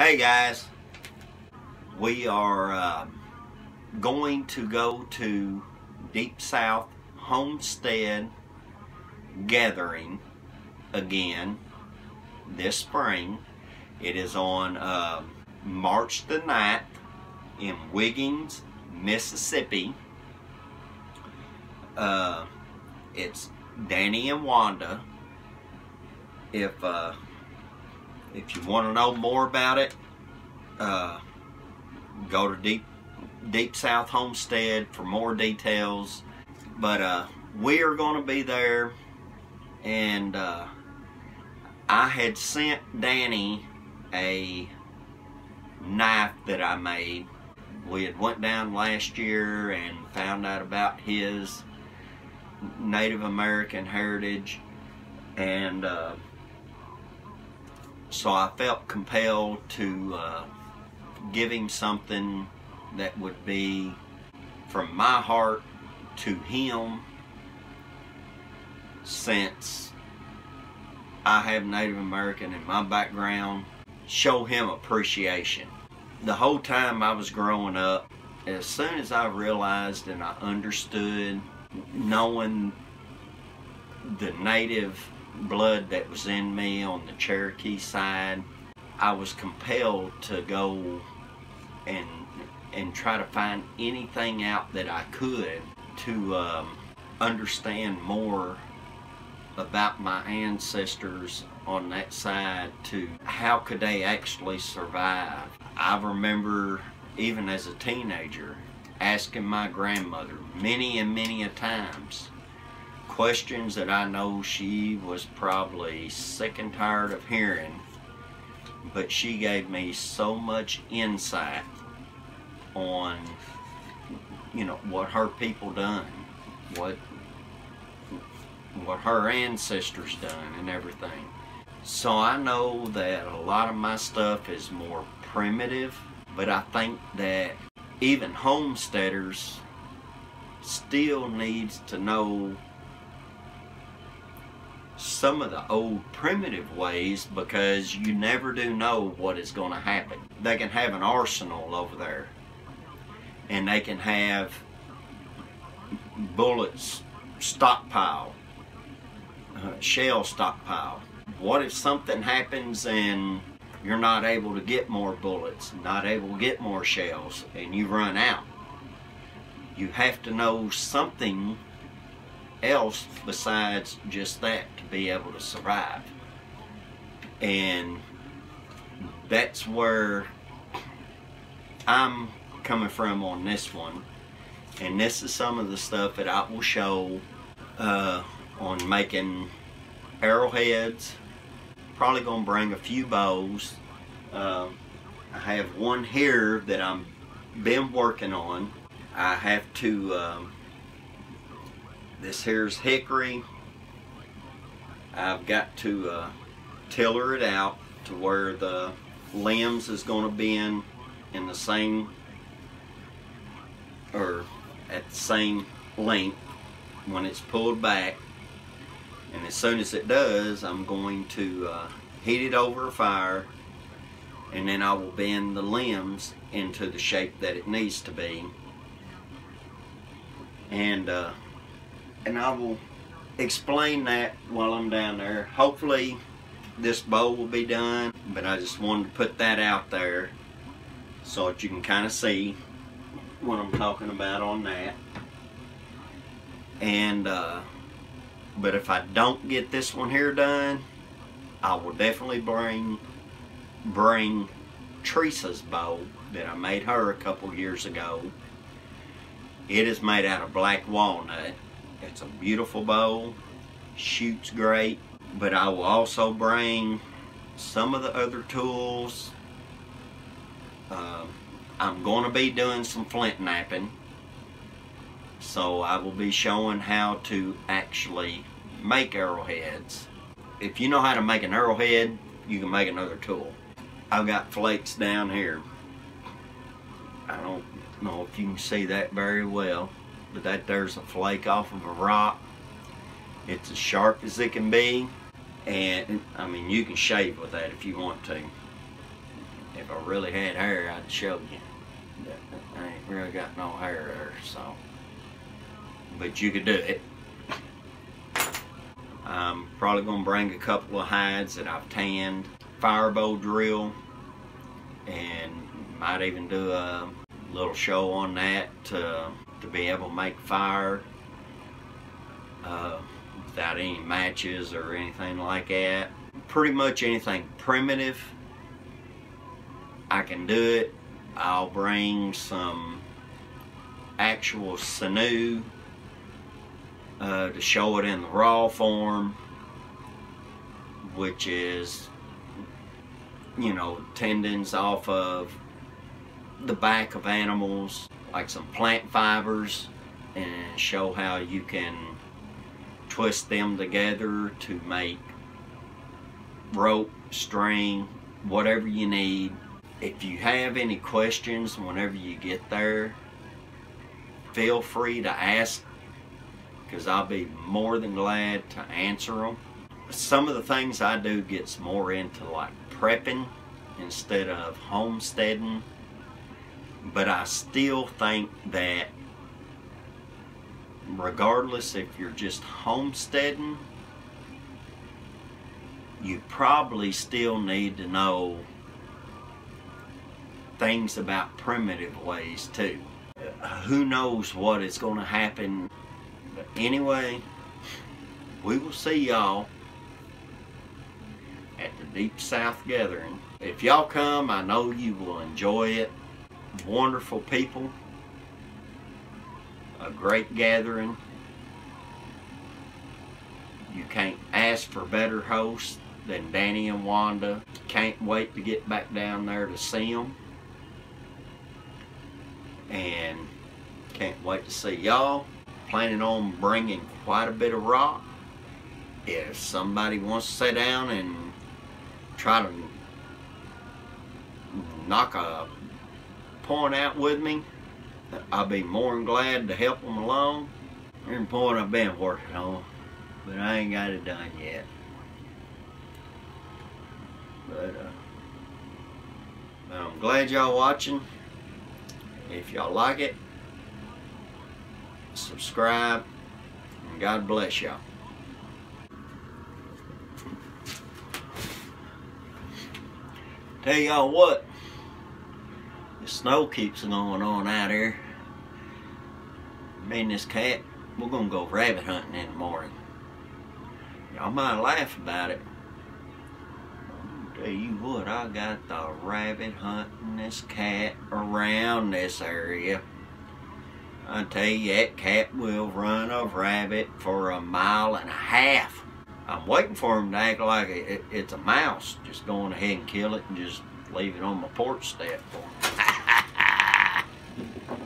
Hey guys, we are uh, going to go to Deep South Homestead Gathering again this spring. It is on uh, March the 9th in Wiggins, Mississippi. Uh, it's Danny and Wanda. If uh, if you want to know more about it, uh, go to Deep Deep South Homestead for more details. But uh, we are going to be there, and uh, I had sent Danny a knife that I made. We had went down last year and found out about his Native American heritage, and uh, so I felt compelled to uh, give him something that would be from my heart to him since I have Native American in my background, show him appreciation. The whole time I was growing up, as soon as I realized and I understood knowing the native blood that was in me on the Cherokee side, I was compelled to go and and try to find anything out that I could to um, understand more about my ancestors on that side to how could they actually survive. I remember even as a teenager asking my grandmother many and many a times questions that I know she was probably sick and tired of hearing, but she gave me so much insight on, you know, what her people done, what what her ancestors done and everything. So I know that a lot of my stuff is more primitive, but I think that even homesteaders still needs to know some of the old primitive ways because you never do know what is going to happen. They can have an arsenal over there and they can have bullets stockpile, uh, shell stockpile. What if something happens and you're not able to get more bullets, not able to get more shells, and you run out? You have to know something else besides just that to be able to survive. And that's where I'm coming from on this one. And this is some of the stuff that I will show uh, on making arrowheads. Probably to bring a few bows. Uh, I have one here that I'm been working on. I have to um, this here's hickory. I've got to uh, tiller it out to where the limbs is going to bend in the same or at the same length when it's pulled back and as soon as it does I'm going to uh, heat it over a fire and then I will bend the limbs into the shape that it needs to be and uh, and I will explain that while I'm down there. Hopefully this bow will be done, but I just wanted to put that out there so that you can kind of see what I'm talking about on that. And, uh, but if I don't get this one here done, I will definitely bring, bring Teresa's bow that I made her a couple years ago. It is made out of black walnut it's a beautiful bow, shoots great, but I will also bring some of the other tools. Uh, I'm going to be doing some flint knapping, so I will be showing how to actually make arrowheads. If you know how to make an arrowhead, you can make another tool. I've got flakes down here. I don't know if you can see that very well that there's a flake off of a rock. It's as sharp as it can be, and I mean you can shave with that if you want to. If I really had hair, I'd show you. But I ain't really got no hair there, so. But you could do it. I'm probably gonna bring a couple of hides that I've tanned, fire firebow drill, and might even do a little show on that to, to be able to make fire uh, without any matches or anything like that. Pretty much anything primitive, I can do it. I'll bring some actual sinew uh, to show it in the raw form, which is, you know, tendons off of the back of animals, like some plant fibers, and show how you can twist them together to make rope, string, whatever you need. If you have any questions whenever you get there, feel free to ask because I'll be more than glad to answer them. Some of the things I do gets more into like prepping instead of homesteading, but I still think that regardless if you're just homesteading, you probably still need to know things about primitive ways too. Who knows what is going to happen but anyway, we will see y'all at the Deep South Gathering. If y'all come, I know you will enjoy it. Wonderful people. A great gathering. You can't ask for better hosts than Danny and Wanda. Can't wait to get back down there to see them. And can't wait to see y'all planning on bringing quite a bit of rock. If somebody wants to sit down and try to knock a point out with me, I'll be more than glad to help them along. Here's point I've been working on, but I ain't got it done yet. But, uh, but I'm glad y'all watching. If y'all like it, subscribe, and God bless y'all. Tell y'all what, snow keeps going on out here. Me and this cat, we're gonna go rabbit hunting in the morning. Y'all might laugh about it. I'll tell you what, I got the rabbit hunting this cat around this area. I tell you, that cat will run a rabbit for a mile and a half. I'm waiting for him to act like it, it's a mouse. Just going ahead and kill it and just leave it on my porch step for him. Thank you.